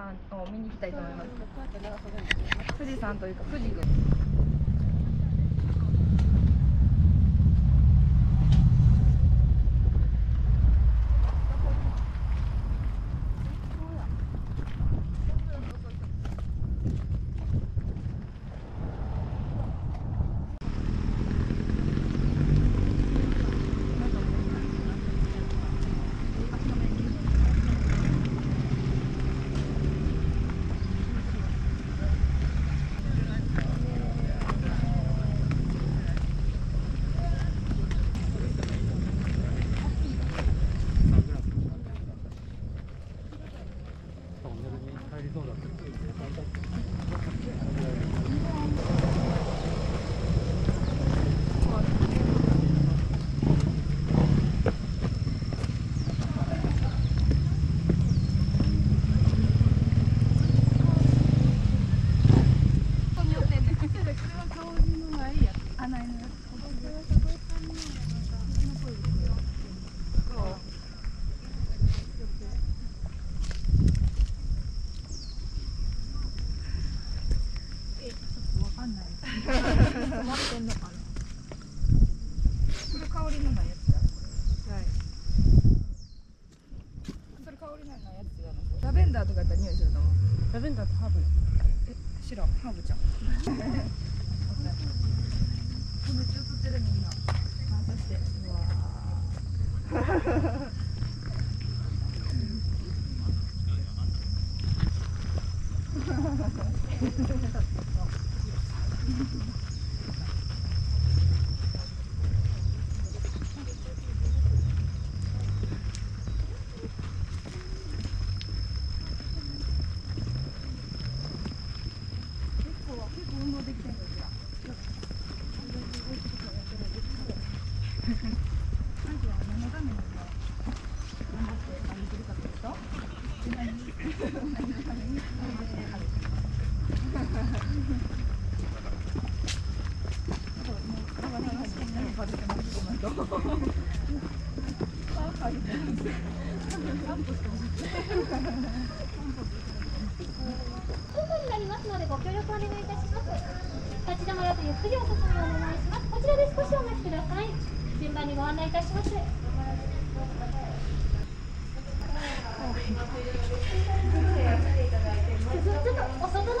山を見に行きたいと思います。富士山というか富士宮トンネルに入りそうだったそれ香りのないやつだはいそれ香りのないやつじゃなくラベンダーとかやったら匂いすると思うラベンダーとハーブ白ハーブちゃん。めっちゃ映ってるみんなそしてうわ結構結構運動できてるんですよまずは何のために今頑張って歩いてるかというと何何のために頑張って歩いてるかそうもう体が走って何か歩いてますこの人あ歩いてます散歩してます外になりますのでご協力お願いいたします。立ち止まらずゆっくりお進みをお願いします。こちらで少しお待ちください。順番にご案内いたします。ちょっとお外の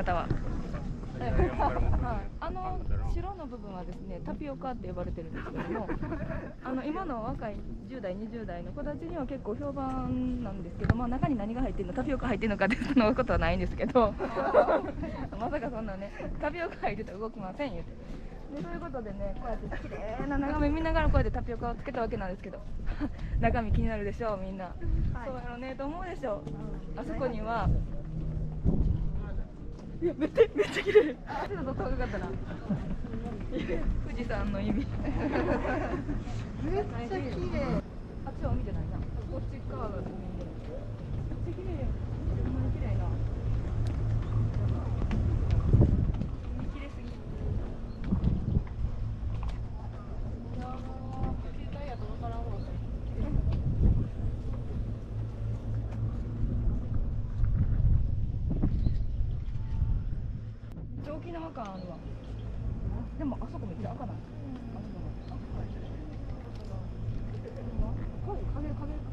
静岡タワーあの白の部分はですねタピオカって呼ばれてるんですけども あの今の若い10代20代の子たちには結構評判なんですけど、まあ、中に何が入ってるのタピオカ入ってるのかってそのことはないんですけど まさかそんなねタピオカ入ってたら動きません言うてでそういうことでねこうやって綺麗な眺め見ながらこうやってタピオカをつけたわけなんですけど 中身気になるでしょうみんな、そうやろうねと思うでしょう。あそこにはいやめっちゃめっちゃ綺麗。あちょっと高かったな。富士山の意味。めっちゃ綺麗。あっちは海じゃないな。こっち側が海でめっちゃ綺麗ほんまに綺麗な海綺麗すぎめっちゃ沖縄感あるわ。でもあそこめっちゃ赤ない、あそこの。赤い。影影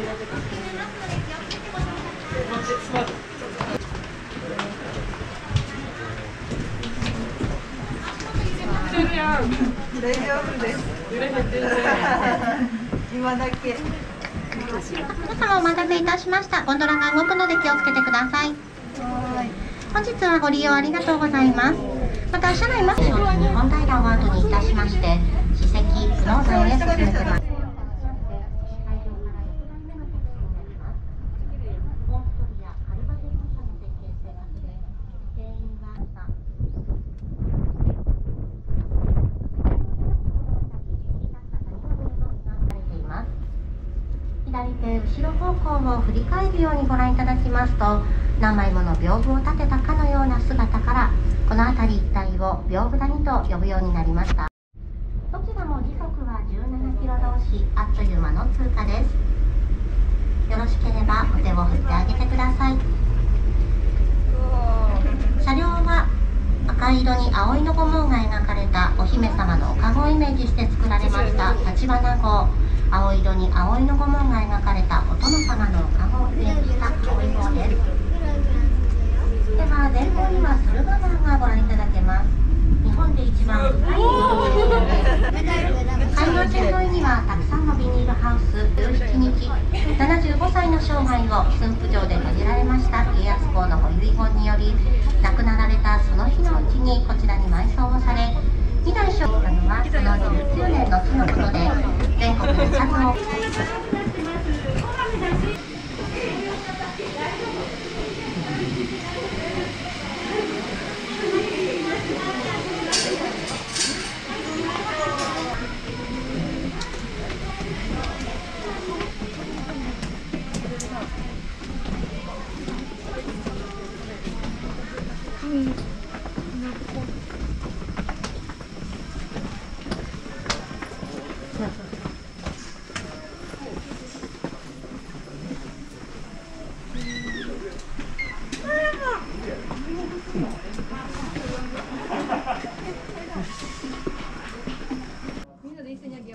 大丈夫です。今だけ。皆様お待たせいたしました。ゴンドラが動くので気をつけてください。本日はご利用ありがとうございます。また車内マスクの日本平を後にいたしまして、史跡久能山へ進めてます。左手後ろ方向を振り返るようにご覧いただきますと何枚もの屏風を立てたかのような姿からこの辺り一帯を屏風谷と呼ぶようになりました。どちらも時速は17キロ同士あっという間の通過です。よろしければお手を振ってあげてください。車両は赤色に葵の御紋が描かれたお姫様のお籠をイメージして作られました立花号。青色に葵の御紋が描かれたお殿様のお籠をイメージした葵号です。では前方には駿河湾がご覧いただけます。日本で一番深い海岸線沿いにはたくさんのビニールハウス17日75歳の生涯を駿府城で閉じられました。家康公のご遺言により亡くなられたその日のうちにこちらに埋葬をされ二代将ったのはその19年の日のことで全国の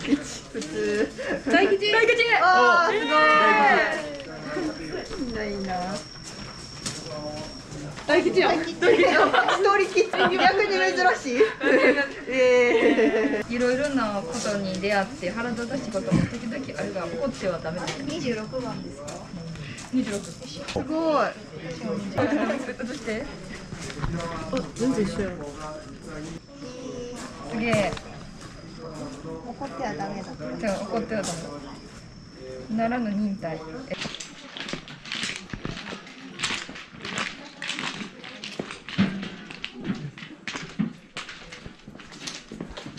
普通。大吉。大吉。あーすすないな。大吉やん。一人きり。逆に珍しい。えいろいろなことに出会って腹立たしいことも時々あるが怒ってはダメです。二十六番ですか？二十六。すごい。そ して？全然一緒や。すげえ。怒ってはダメだ。じゃあ怒ってはダメ。ならぬ忍耐。